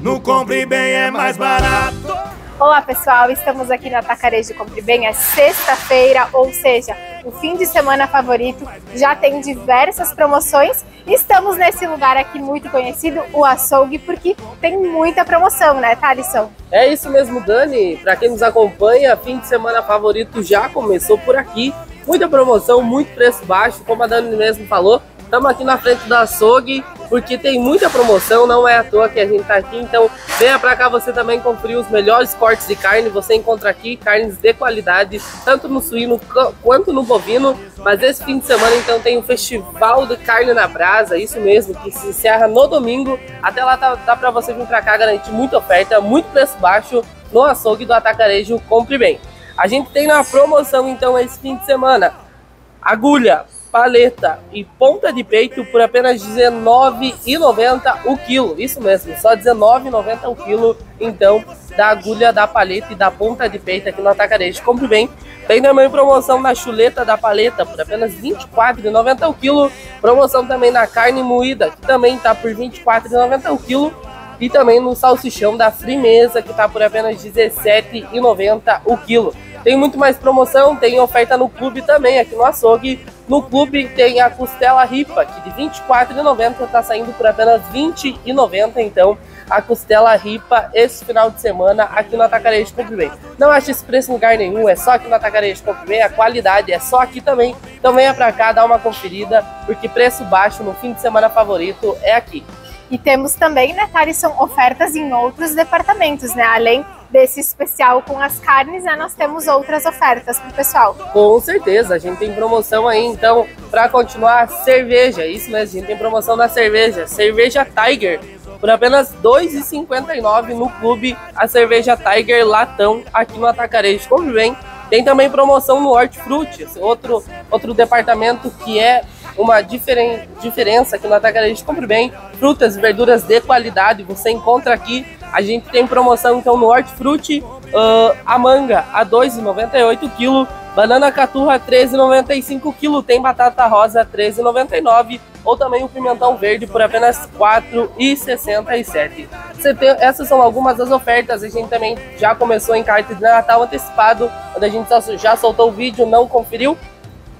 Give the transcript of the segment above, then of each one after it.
No Compre Bem é mais barato. Olá pessoal, estamos aqui no Atacarejo Compre Bem, é sexta-feira, ou seja, o fim de semana favorito, já tem diversas promoções. Estamos nesse lugar aqui muito conhecido, o açougue, porque tem muita promoção, né, Thalisson? É isso mesmo, Dani. Para quem nos acompanha, fim de semana favorito já começou por aqui. Muita promoção, muito preço baixo, como a Dani mesmo falou. Estamos aqui na frente do açougue porque tem muita promoção, não é à toa que a gente está aqui. Então venha para cá você também conferir os melhores cortes de carne. Você encontra aqui carnes de qualidade, tanto no suíno quanto no bovino. Mas esse fim de semana então tem o Festival de Carne na Brasa, isso mesmo, que se encerra no domingo. Até lá tá, dá para você vir para cá garantir muita oferta, muito preço baixo no açougue do Atacarejo Compre Bem. A gente tem na promoção então esse fim de semana agulha paleta e ponta de peito por apenas R$19,90 o quilo. Isso mesmo, só R$19,90 o quilo, então, da agulha da paleta e da ponta de peito aqui no Atacarejo. Compre bem. Tem também promoção na chuleta da paleta por apenas R$24,90 o quilo. Promoção também na carne moída, que também está por R$24,90 o quilo. E também no salsichão da Frimeza, que está por apenas R$17,90 o quilo. Tem muito mais promoção, tem oferta no clube também, aqui no açougue. No clube tem a costela ripa, que de R$ 24,90 está saindo por apenas R$ 20,90. Então, a costela ripa esse final de semana aqui no Atacarejo Compre Bem. Não acha esse preço em lugar nenhum, é só aqui no Atacarejo Compre Bem, a qualidade é só aqui também. Então venha pra cá, dá uma conferida, porque preço baixo no fim de semana favorito é aqui. E temos também, né, Thalisson, ofertas em outros departamentos, né? Além desse especial com as carnes, né, nós temos outras ofertas para o pessoal. Com certeza, a gente tem promoção aí, então, para continuar, cerveja, isso mesmo, a gente tem promoção na cerveja, cerveja Tiger, por apenas R$ 2,59 no clube, a cerveja Tiger Latão, aqui no Atacarejo. Como vem, tem também promoção no Hortifruti, outro, outro departamento que é uma diferen, diferença aqui no Atacarejo. Compre bem, frutas e verduras de qualidade, você encontra aqui. A gente tem promoção então no Hortifruti, uh, a manga a R$ 2,98 kg, banana caturra R$ 13,95 kg, tem batata rosa R$ 13,99 ou também o pimentão verde por apenas R$ 4,67. Essas são algumas das ofertas. A gente também já começou em carta de Natal antecipado, onde a gente já soltou o vídeo, não conferiu.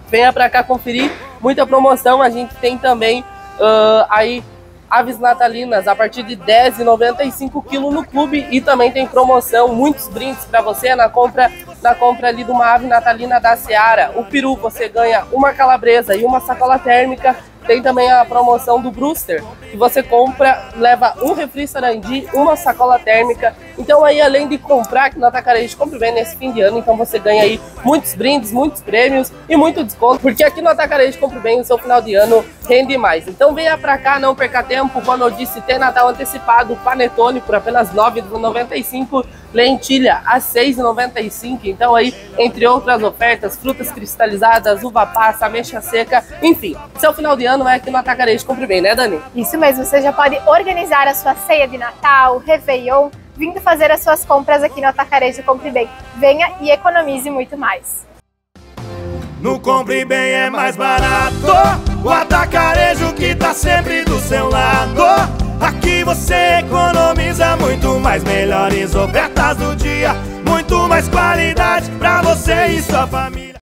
Venha para cá conferir, muita promoção. A gente tem também uh, aí aves natalinas a partir de R$10,95 kg no clube e também tem promoção, muitos brindes para você na compra na compra ali de uma ave natalina da Seara. O peru você ganha uma calabresa e uma sacola térmica tem também a promoção do Brewster, que você compra, leva um refri sarandi, uma sacola térmica. Então aí, além de comprar aqui no Atacarejo, compre bem nesse fim de ano, então você ganha aí muitos brindes, muitos prêmios e muito desconto, porque aqui no Atacarejo, compre bem, o seu final de ano rende mais. Então venha pra cá, não perca tempo, como eu disse, tem Natal antecipado, panetone por apenas R$ 9,95 lentilha a R$ 6,95. Então aí, entre outras ofertas, frutas cristalizadas, uva passa, ameixa seca, enfim. Seu final de ano é aqui no Atacarejo Compre Bem, né Dani? Isso mesmo, você já pode organizar a sua ceia de Natal, Réveillon, vindo fazer as suas compras aqui no Atacarejo Compre Bem. Venha e economize muito mais. No Compre Bem é mais barato, o atacarejo que tá sempre do seu lado. Aqui você economiza muito mais melhores ofertas do dia Muito mais qualidade pra você e sua família